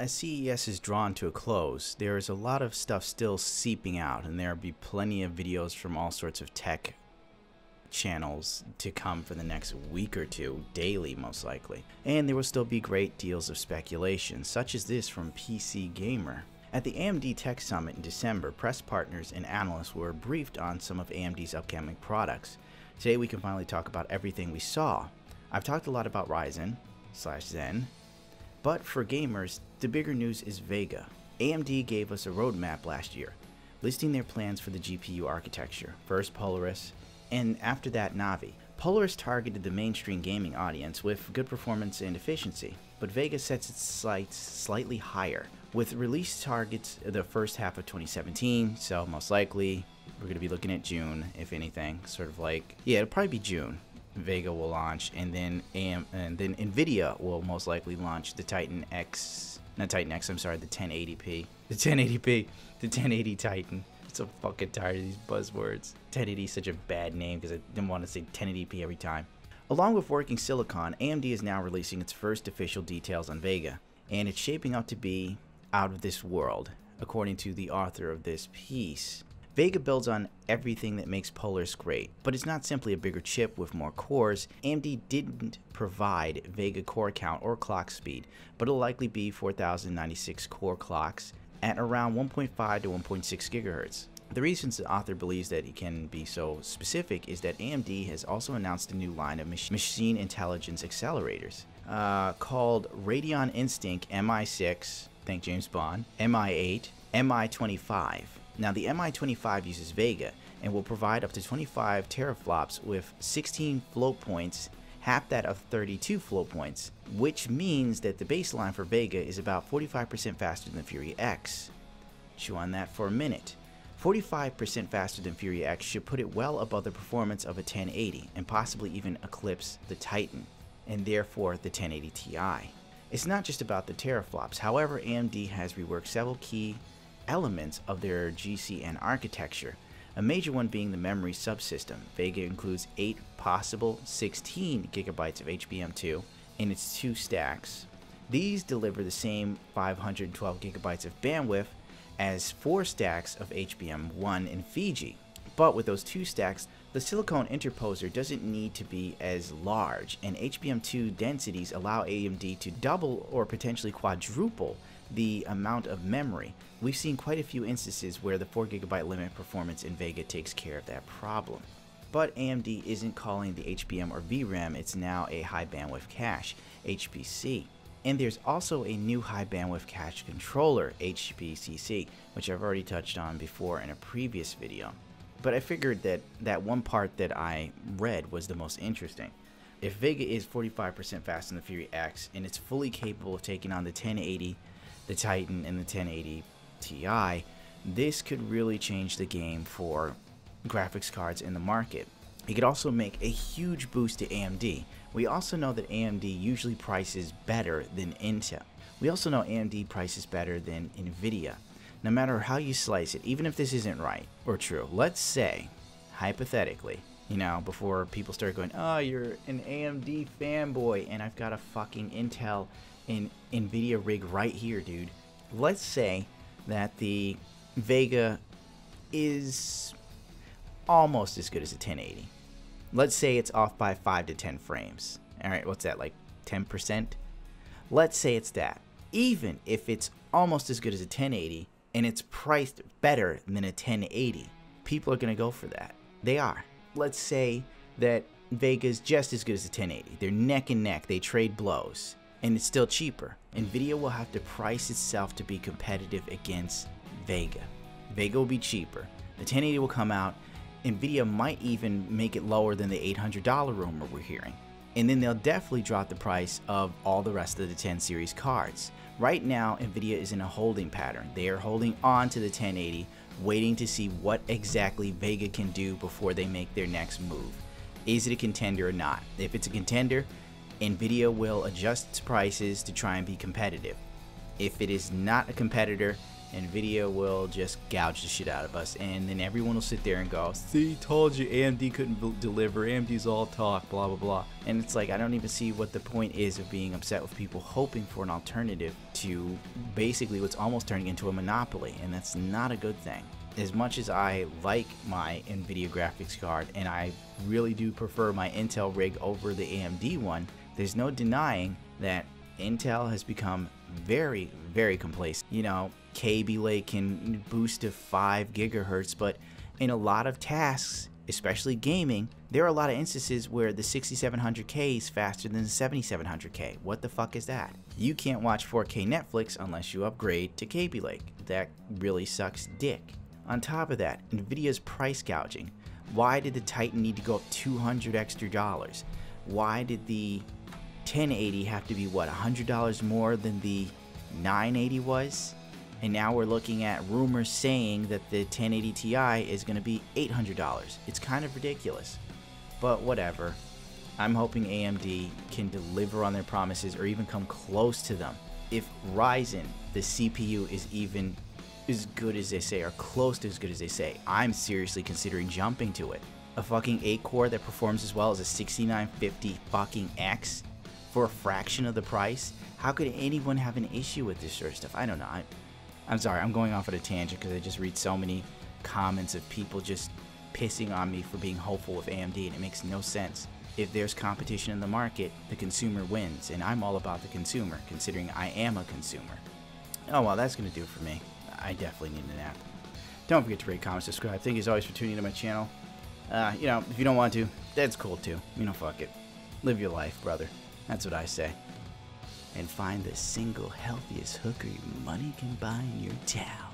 as CES is drawn to a close, there is a lot of stuff still seeping out, and there will be plenty of videos from all sorts of tech channels to come for the next week or two, daily most likely. And there will still be great deals of speculation, such as this from PC Gamer. At the AMD Tech Summit in December, press partners and analysts were briefed on some of AMD's upcoming products. Today we can finally talk about everything we saw. I've talked a lot about Ryzen slash Zen, but for gamers, the bigger news is Vega. AMD gave us a roadmap last year, listing their plans for the GPU architecture. First Polaris, and after that Navi. Polaris targeted the mainstream gaming audience with good performance and efficiency, but Vega sets its sights slightly higher, with release targets the first half of 2017, so most likely we're going to be looking at June, if anything, sort of like, yeah, it'll probably be June. Vega will launch, and then AM, and then Nvidia will most likely launch the Titan X, not Titan X, I'm sorry, the 1080p, the 1080p, the 1080 Titan I'm so fucking tired of these buzzwords. 1080 is such a bad name because I didn't want to say 1080p every time. Along with working silicon, AMD is now releasing its first official details on Vega, and it's shaping up to be out of this world, according to the author of this piece. Vega builds on everything that makes Polaris great, but it's not simply a bigger chip with more cores. AMD didn't provide Vega core count or clock speed, but it'll likely be 4096 core clocks at around 1.5 to 1.6 gigahertz. The reason the author believes that it can be so specific is that AMD has also announced a new line of mach machine intelligence accelerators uh, called Radeon Instinct MI6, thank James Bond, MI8, MI25. Now the MI25 uses Vega and will provide up to 25 teraflops with 16 float points half that of 32 float points, which means that the baseline for Vega is about 45% faster than Fury X. Chew on that for a minute. 45% faster than Fury X should put it well above the performance of a 1080 and possibly even eclipse the Titan, and therefore the 1080 Ti. It's not just about the teraflops, however AMD has reworked several key elements of their GCN architecture a major one being the memory subsystem. Vega includes 8 possible 16 gigabytes of HBM2 in its two stacks. These deliver the same 512 gigabytes of bandwidth as 4 stacks of HBM1 in Fiji. But with those two stacks, the silicon interposer doesn't need to be as large, and HBM2 densities allow AMD to double or potentially quadruple the amount of memory. We've seen quite a few instances where the 4GB limit performance in Vega takes care of that problem. But AMD isn't calling the HBM or VRAM, it's now a high bandwidth cache, HBC. And there's also a new high bandwidth cache controller, HBCC, which I've already touched on before in a previous video. But I figured that that one part that I read was the most interesting. If Vega is 45% faster than the Fury X and it's fully capable of taking on the 1080 the Titan and the 1080 Ti, this could really change the game for graphics cards in the market. It could also make a huge boost to AMD. We also know that AMD usually prices better than Intel. We also know AMD prices better than Nvidia. No matter how you slice it, even if this isn't right or true, let's say, hypothetically, you know, before people start going, oh, you're an AMD fanboy and I've got a fucking Intel an NVIDIA rig right here, dude. Let's say that the Vega is almost as good as a 1080. Let's say it's off by 5 to 10 frames. Alright, what's that, like 10%? Let's say it's that. Even if it's almost as good as a 1080 and it's priced better than a 1080, people are going to go for that. They are. Let's say that Vega's just as good as a 1080. They're neck and neck, they trade blows and it's still cheaper. Nvidia will have to price itself to be competitive against Vega. Vega will be cheaper. The 1080 will come out. Nvidia might even make it lower than the $800 rumor we're hearing. And then they'll definitely drop the price of all the rest of the 10 series cards. Right now, Nvidia is in a holding pattern. They are holding on to the 1080, waiting to see what exactly Vega can do before they make their next move. Is it a contender or not? If it's a contender, Nvidia will adjust its prices to try and be competitive. If it is not a competitor, Nvidia will just gouge the shit out of us, and then everyone will sit there and go, "See, told you AMD couldn't deliver. AMD's all talk, blah blah blah." And it's like I don't even see what the point is of being upset with people hoping for an alternative to basically what's almost turning into a monopoly, and that's not a good thing. As much as I like my NVIDIA graphics card and I really do prefer my Intel rig over the AMD one, there's no denying that Intel has become very, very complacent. You know, Kaby Lake can boost to 5 gigahertz, but in a lot of tasks, especially gaming, there are a lot of instances where the 6700K is faster than the 7700K. What the fuck is that? You can't watch 4K Netflix unless you upgrade to Kaby Lake. That really sucks dick. On top of that, Nvidia's price gouging. Why did the Titan need to go up 200 extra dollars? Why did the 1080 have to be what $100 more than the 980 was? And now we're looking at rumors saying that the 1080 Ti is going to be $800. It's kind of ridiculous. But whatever. I'm hoping AMD can deliver on their promises or even come close to them. If Ryzen, the CPU, is even as good as they say or close to as good as they say, I'm seriously considering jumping to it. A fucking 8 core that performs as well as a 6950 fucking X for a fraction of the price? How could anyone have an issue with this sort of stuff? I don't know. I, I'm sorry, I'm going off at a tangent because I just read so many comments of people just pissing on me for being hopeful with AMD, and it makes no sense. If there's competition in the market, the consumer wins, and I'm all about the consumer, considering I am a consumer. Oh well, that's gonna do it for me. I definitely need a nap. Don't forget to rate, comment, subscribe. Thank you as always for tuning into my channel. Uh, you know, if you don't want to, that's cool too. You know, fuck it. Live your life, brother. That's what I say. And find the single healthiest hooker your money can buy in your town.